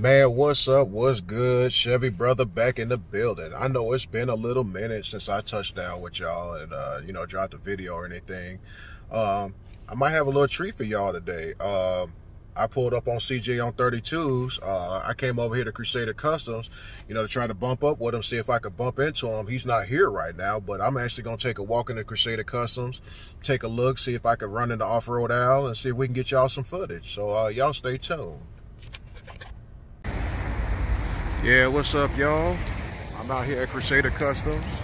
Man, what's up? What's good? Chevybrotha back in the building. I know it's been a little minute since I touched down with y'all and uh, you know dropped a video or anything. Um, I might have a little treat for y'all today. Um, I pulled up on CJ on 32s. Uh, I came over here to Crusader Customs, you know, to try to bump up with him, see if I could bump into him. He's not here right now, but I'm actually going to take a walk into Crusader Customs, take a look, see if I could run into Off-Road Al and see if we can get y'all some footage. So uh, y'all stay tuned. Yeah, what's up, y'all? I'm out here at Crusader Customs.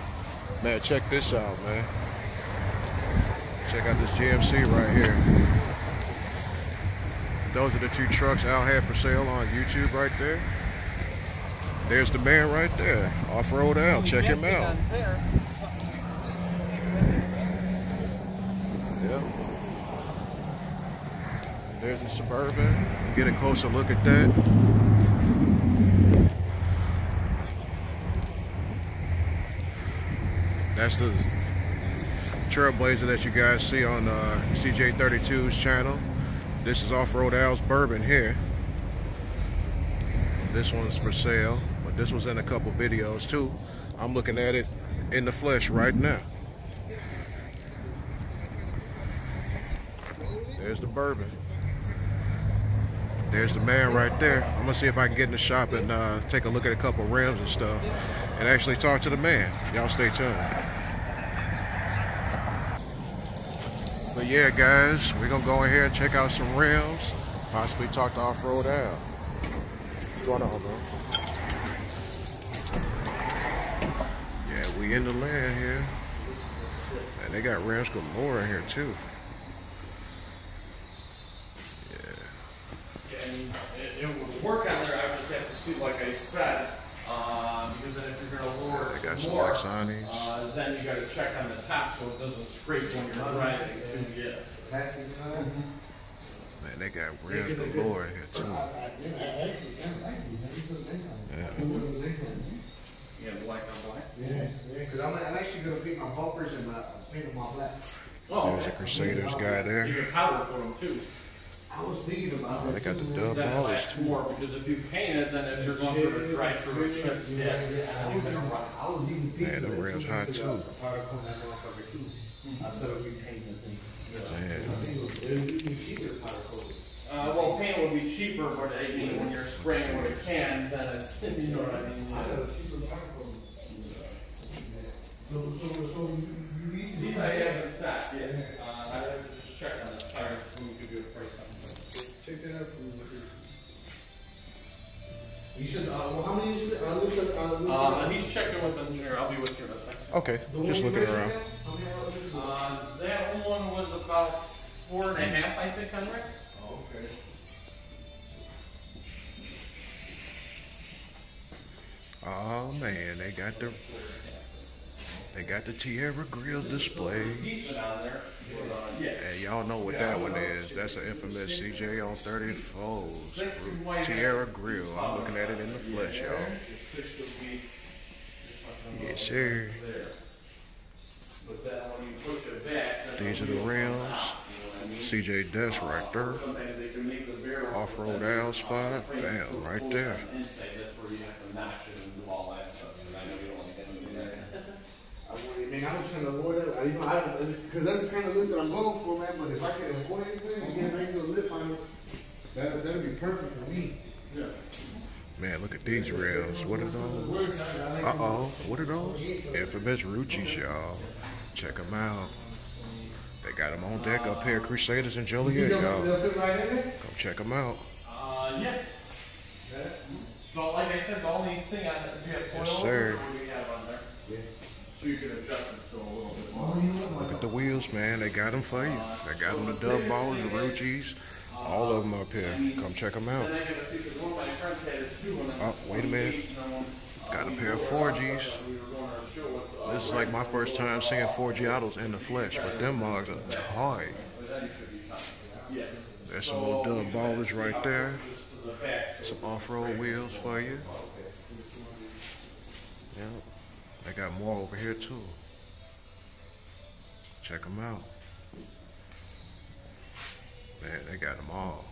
Man, check this out, man. Check out this GMC right here. Those are the two trucks Al had for sale on YouTube right there. There's the man right there, Off-Road Al. Check him out. Yep. There's the Suburban. Get a closer look at that. That's the Trailblazer that you guys see on uh, CJ32's channel. This is Off-Road Al's Bourbon here. This one's for sale, but this was in a couple videos too. I'm looking at it in the flesh right now. There's the bourbon. There's the man right there. I'm gonna see if I can get in the shop and uh, take a look at a couple rims and stuff and actually talk to the man. Y'all stay tuned. But yeah, guys, we're gonna go in here and check out some rims, possibly talk to Off-Road Al. What's going on, bro? Yeah, we in the land here. And they got rims galore in here too. Yeah, I mean, it, it would work on there. I would just have to see, like I said, uh, because then if you're going to lower They it got some some more, Lexanis. uh, then you got to check on the top so it doesn't scrape when you're driving. too. Yeah. Man, they got rims galore in here too. Yeah. Yeah, black on black. Yeah, yeah. because I'm, I'm actually gonna paint my bumpers and my paint them all black. Oh, There's a Crusaders guy there. you there. can powder coat them too. I was thinking about Oh, that. they got the dub That balls lasts too. more because if you paint it, then if you're going through the drive-through, it chips. Yeah, Yeah. yeah, I was even, I was even thinking. Man, them of that rims too, hot, because too. I Powder coat that motherfucker too. I said we paint that thing. Yeah. Man. I think it was, it was even cheaper to powder coat. Uh, well, paint would be cheaper, but I mean, when you're spraying with a can, then it's, you know what I mean? I thought it was cheaper to powder coat. So, so, so you, you need. These I have in stock, yeah. Uh, I have to just check on the tires, we'll give you a price on them. Check that out for me. You said, uh, well, how many you said, uh, look at, uh, look Um, he's checking with the engineer, I'll be with you in a second. Okay, the one just you looking mentioned around. there? How many hours is it? Uh, that one was about four and a half, I think, Henrik. Oh, okay. Oh man, they got the they got the Tierra grills display. And y'all know what that one is. That's an infamous CJ on 34s. Tierra grill. I'm looking at it in the flesh, y'all. Yes, sir. These are the rims. CJ Dust right there. Barrel. Off-road Al spot. Bam, right there. I want, man, I was trying to avoid that. You know, I, because that's the kind of look that I'm going for, man. But if I can avoid anything and get a nice little lip on it, that that'd be perfect for me. Yeah. Man, look at these rims. What are those? Uh-oh. What are those? Infamous Ruccis, y'all. Check them out. They got them on deck up here, Crusaders and You Joliet, know, y'all. they'll fit right in there. Come check them out. Uh, yeah. But like I said, the only thing I it is you have Yes, coil sir. or what do you have on there? Yeah. So you can adjust it still a little bit more. You know what? Look at the wheels, man. They got them for you. They got them the dub balls, the Ruccis, all of them up here. Come check them out. Then I gotta see, because one of my friends had it too, and then. Oh, wait a minute. Got a pair of 4Gs. We were going to a show with, uh, This is like my first time seeing Forgiatos in the flesh, but them mugs are tight. then you should be fine. Yeah. There's some little dub ballers right there. Just the back, so Some off-road wheels for you. Yeah. They got more over here too. Check them out. Man, they got them all.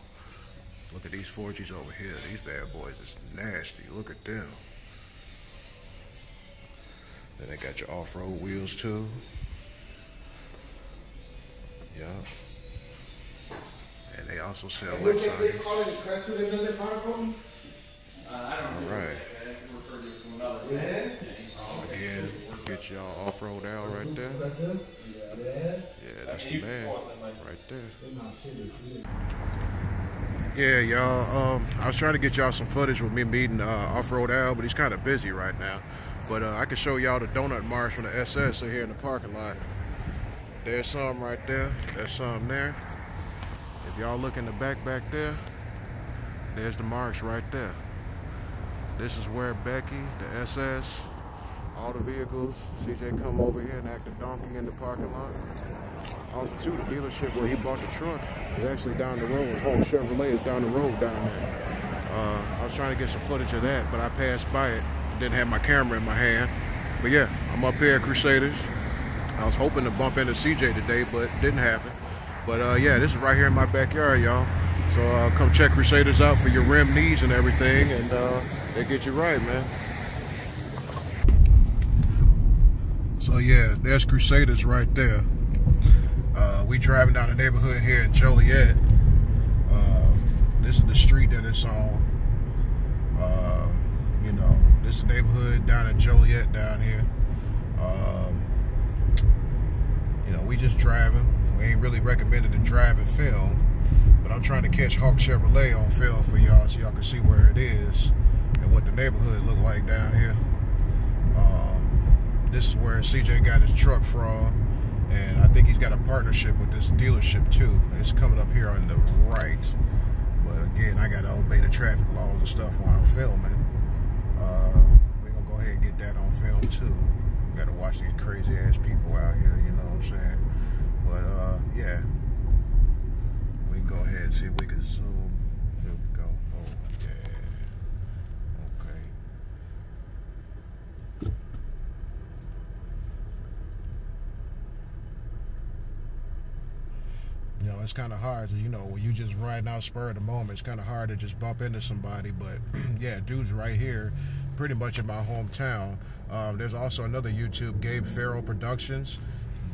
Look at these 4Gs over here. These bad boys is nasty. Look at them. Then they got your off-road wheels too. Yeah. And they also sell Look at this electronics. car in the crash that does that product for me. Uh, I don't know. Alright. I can refer to it to another. Yeah. Again, get y'all Off-Road Al right there. Yeah. Yeah, that's the man right there. They're not serious. Yeah, y'all. Um, I was trying to get y'all some footage with me meeting uh, Off-Road Al, but he's kind of busy right now. But uh, I can show y'all the donut marks from the SS here in the parking lot. There's some right there. There's some there. If y'all look in the back back there, there's the marks right there. This is where Becky, the SS, all the vehicles, CJ come over here and act a donkey in the parking lot. Also, too, the dealership where he bought the truck is actually down the road. Hawk Chevrolet is down the road down there. Uh, I was trying to get some footage of that, but I passed by it. Didn't have my camera in my hand. But yeah, I'm up here at Crusaders. I was hoping to bump into CJ today, but didn't happen. But uh, yeah, this is right here in my backyard, y'all. So uh, come check Crusaders out for your rim needs and everything, and uh, they get you right, man. So yeah, there's Crusaders right there. Uh, we driving down the neighborhood here in Joliet. Uh, this is the street that it's on. Uh, you know, this is neighborhood down in Joliet down here. Um, you know, we just driving. We ain't really recommended to drive and film, but I'm trying to catch Hawk Chevrolet on film for y'all so y'all can see where it is and what the neighborhood look like down here. This is where CJ got his truck from and I think he's got a partnership with this dealership too. It's coming up here on the right, but again, I gotta obey the traffic laws and stuff while I'm filming. Uh, we're gonna go ahead and get that on film too. We gotta watch these crazy ass people out here, you know what I'm saying? But uh, yeah, we can go ahead and see if we can zoom. Here we go. Oh yeah. Okay. You know, it's kind of hard to, you know, when you just riding out spur of the moment, it's kind of hard to just bump into somebody. But yeah, dude's right here, pretty much in my hometown. Um, there's also another YouTube, Gabe Farrell Productions.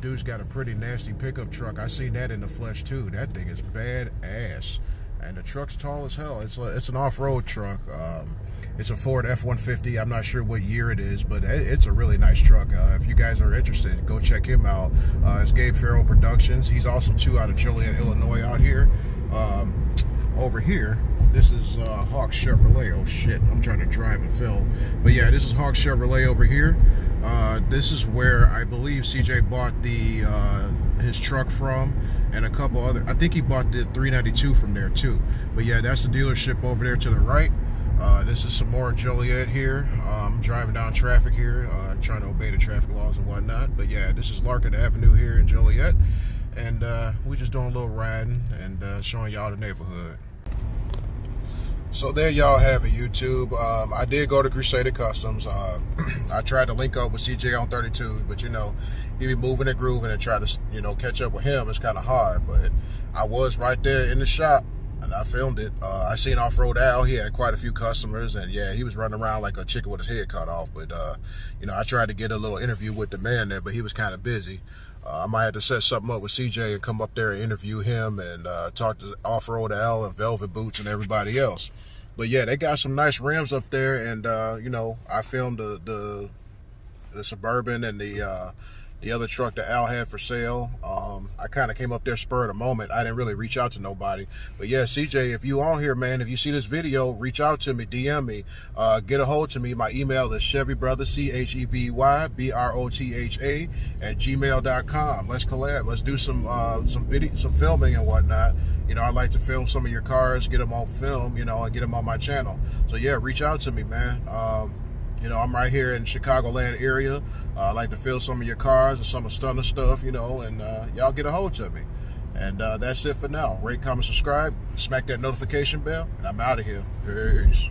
Dude's got a pretty nasty pickup truck. I seen that in the flesh too. That thing is bad ass. And the truck's tall as hell. It's a, it's an off-road truck. Um, it's a Ford F-150. I'm not sure what year it is, but it's a really nice truck. Uh, if you guys are interested, go check him out. Uh, it's Gabe Farrell Productions. He's also two out of Joliet, Illinois, out here. Um, over here, this is uh, Hawk Chevrolet. Oh shit, I'm trying to drive and film. But yeah, this is Hawk Chevrolet over here. Uh, this is where I believe CJ bought the uh, his truck from, and a couple other. I think he bought the 392 from there too. But yeah, that's the dealership over there to the right. Uh, this is some more Joliet here. Um, driving down traffic here, uh, trying to obey the traffic laws and whatnot. But yeah, this is Larkin Avenue here in Joliet, and uh, we just doing a little riding and uh, showing y'all the neighborhood. So there y'all have it, YouTube. Um, I did go to Crusader Customs. Uh, I tried to link up with CJ on 32, but you know, he be moving and grooving and try to, you know, catch up with him. It's kind of hard, but I was right there in the shop I filmed it. Uh, I seen Off-Road Al. He had quite a few customers and yeah, he was running around like a chicken with his head cut off. But, uh, you know, I tried to get a little interview with the man there, but he was kind of busy. Uh, I might have to set something up with CJ and come up there and interview him and uh, talk to Off-Road Al and Velvet Boots and everybody else. But yeah, they got some nice rims up there, and uh, you know, I filmed the the, the suburban and the uh, the other truck that Al had for sale. Um, I kind of came up there spur of the moment. I didn't really reach out to nobody, but yeah, CJ, if you on here, man, if you see this video, reach out to me, DM me, uh, get a hold to me. My email is Chevybrotha C H E V Y B R O T H A at gmail.com. Let's collab. Let's do some uh, some video, some filming and whatnot. You know, I like to film some of your cars, get them on film, you know, and get them on my channel. So yeah, reach out to me, man. Um, you know, I'm right here in Chicagoland area. Uh, I like to fill some of your cars and some of stunner stuff, you know, and uh, y'all get a hold of me. And uh, that's it for now. Rate, comment, subscribe, smack that notification bell, and I'm out of here. Peace.